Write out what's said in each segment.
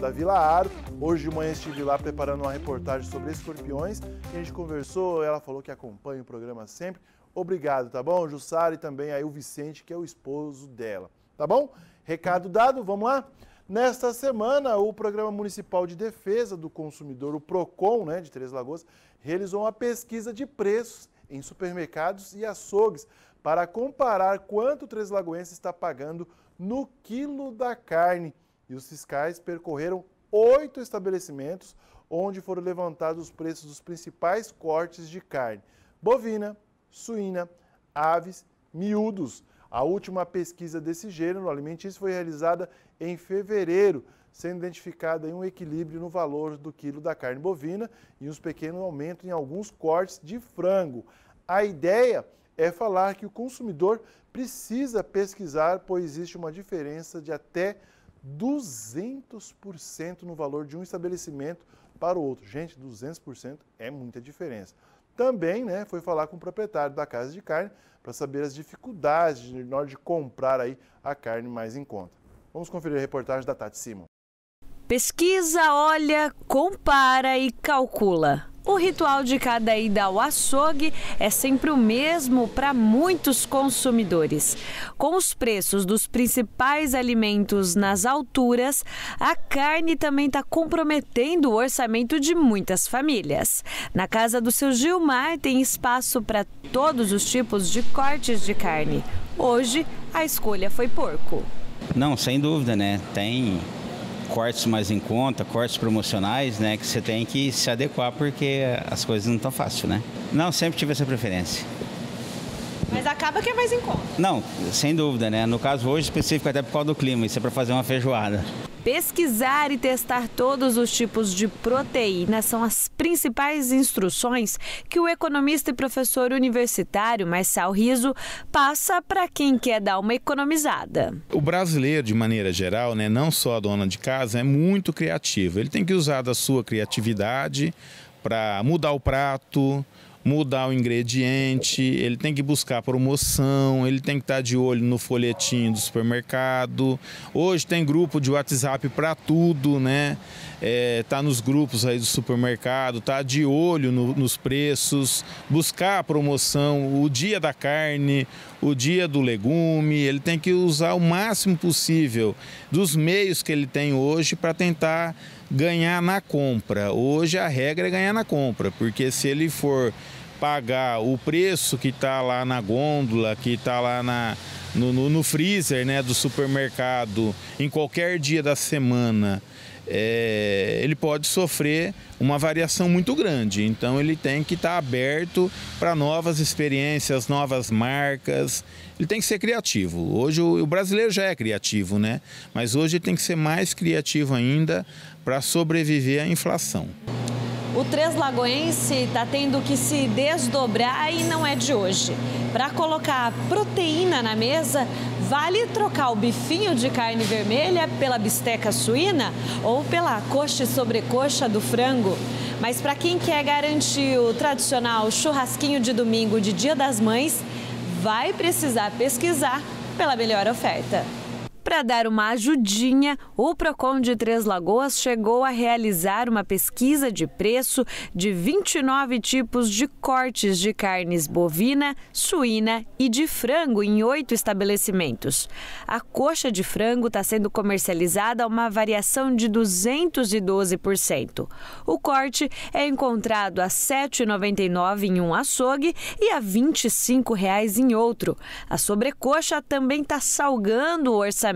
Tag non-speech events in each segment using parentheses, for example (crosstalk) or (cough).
da Vila Aro. Hoje de manhã estive lá preparando uma reportagem sobre escorpiões. A gente conversou, ela falou que acompanha o programa sempre. Obrigado, tá bom? Jussara e também aí o Vicente, que é o esposo dela. Tá bom? Recado dado, vamos lá? Nesta semana, o Programa Municipal de Defesa do Consumidor, o PROCON, né, de Três Lagoas, realizou uma pesquisa de preços em supermercados e açougues para comparar quanto o Três Lagoense está pagando no quilo da carne. E os fiscais percorreram oito estabelecimentos onde foram levantados os preços dos principais cortes de carne: bovina, suína, aves, miúdos. A última pesquisa desse gênero alimentício foi realizada em fevereiro, sendo identificado um equilíbrio no valor do quilo da carne bovina e uns pequenos aumentos em alguns cortes de frango. A ideia é falar que o consumidor precisa pesquisar, pois existe uma diferença de até 200% no valor de um estabelecimento para o outro. Gente, 200% é muita diferença. Também né, foi falar com o proprietário da casa de carne para saber as dificuldades na hora de comprar aí a carne mais em conta. Vamos conferir a reportagem da Tati Simon. Pesquisa, olha, compara e calcula. O ritual de cada ida ao açougue é sempre o mesmo para muitos consumidores. Com os preços dos principais alimentos nas alturas, a carne também está comprometendo o orçamento de muitas famílias. Na casa do seu Gilmar tem espaço para todos os tipos de cortes de carne. Hoje, a escolha foi porco. Não, sem dúvida, né? Tem cortes mais em conta, cortes promocionais, né? Que você tem que se adequar porque as coisas não estão fáceis, né? Não, sempre tive essa preferência. Mas acaba que é mais em conta. Não, sem dúvida, né? No caso hoje específico até por causa do clima, isso é para fazer uma feijoada. Pesquisar e testar todos os tipos de proteína são as principais instruções que o economista e professor universitário Marcel Riso passa para quem quer dar uma economizada. O brasileiro, de maneira geral, né, não só a dona de casa, é muito criativo. Ele tem que usar da sua criatividade para mudar o prato, mudar o ingrediente, ele tem que buscar promoção, ele tem que estar de olho no folhetim do supermercado. Hoje tem grupo de WhatsApp para tudo, né? É, tá nos grupos aí do supermercado, tá de olho no, nos preços, buscar a promoção, o dia da carne, o dia do legume, ele tem que usar o máximo possível dos meios que ele tem hoje para tentar ganhar na compra. Hoje a regra é ganhar na compra, porque se ele for pagar o preço que está lá na gôndola, que está lá na, no, no, no, freezer né, do supermercado, em qualquer dia da semana, é, ele pode sofrer uma variação muito grande. Então ele tem que estar tá aberto para novas experiências, novas marcas. Ele tem que ser criativo. Hoje o, o brasileiro já é criativo, né? Mas hoje ele tem que ser mais criativo ainda para sobreviver à inflação. O Três Lagoense está tendo que se desdobrar e não é de hoje. Para colocar proteína na mesa, vale trocar o bifinho de carne vermelha pela bisteca suína ou pela coxa e sobrecoxa do frango. Mas para quem quer garantir o tradicional churrasquinho de domingo de Dia das Mães, vai precisar pesquisar pela melhor oferta. Para dar uma ajudinha, o Procon de Três Lagoas chegou a realizar uma pesquisa de preço de 29 tipos de cortes de carnes bovina, suína e de frango em oito estabelecimentos. A coxa de frango está sendo comercializada a uma variação de 212%. O corte é encontrado a R$ 7,99 em um açougue e a R$ 25 em outro. A sobrecoxa também está salgando o orçamento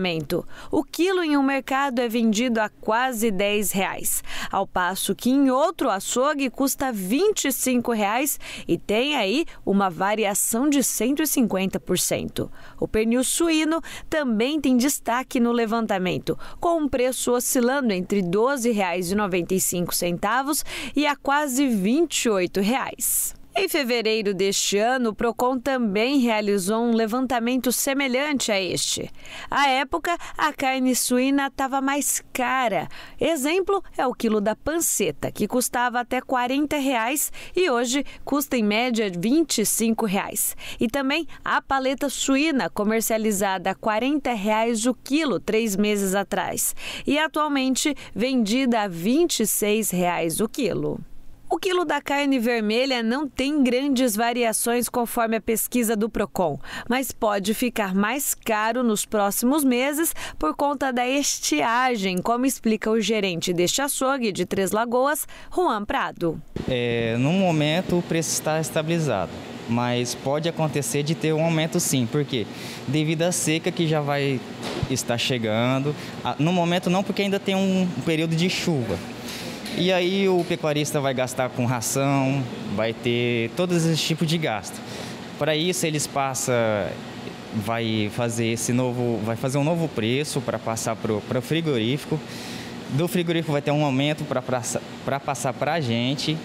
o quilo em um mercado é vendido a quase 10 reais, ao passo que em outro açougue custa 25 reais e tem aí uma variação de 150%. O pernil suíno também tem destaque no levantamento, com um preço oscilando entre R$ 12,95 e a quase 28 reais. Em fevereiro deste ano, o Procon também realizou um levantamento semelhante a este. À época, a carne suína estava mais cara. Exemplo é o quilo da panceta, que custava até 40 reais e hoje custa em média 25 reais. E também a paleta suína, comercializada a 40 reais o quilo três meses atrás e atualmente vendida a 26 reais o quilo. O quilo da carne vermelha não tem grandes variações conforme a pesquisa do Procon, mas pode ficar mais caro nos próximos meses por conta da estiagem, como explica o gerente deste açougue de Três Lagoas, Juan Prado. É, no momento o preço está estabilizado, mas pode acontecer de ter um aumento sim, porque devido à seca que já vai estar chegando, no momento não porque ainda tem um período de chuva, e aí o pecuarista vai gastar com ração, vai ter todos esses tipos de gasto. Para isso eles passam, vai fazer esse novo, vai fazer um novo preço para passar para o frigorífico. Do frigorífico vai ter um aumento para passar para a gente.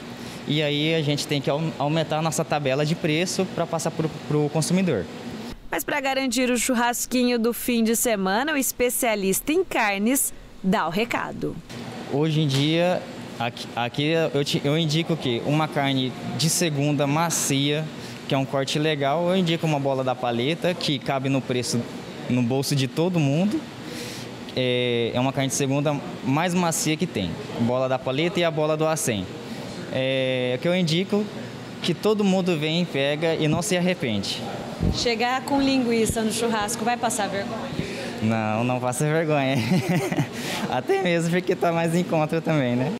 E aí a gente tem que aumentar a nossa tabela de preço para passar para o consumidor. Mas para garantir o churrasquinho do fim de semana, o especialista em carnes dá o recado. Hoje em dia Aqui, aqui eu, te, eu indico que uma carne de segunda macia, que é um corte legal, eu indico uma bola da paleta, que cabe no preço, no bolso de todo mundo. É, é uma carne de segunda mais macia que tem. Bola da paleta e a bola do acém. É, que eu indico que todo mundo vem, pega e não se arrepende. Chegar com linguiça no churrasco vai passar vergonha? Não, não passa vergonha. (laughs) Até mesmo porque está mais em conta também, né?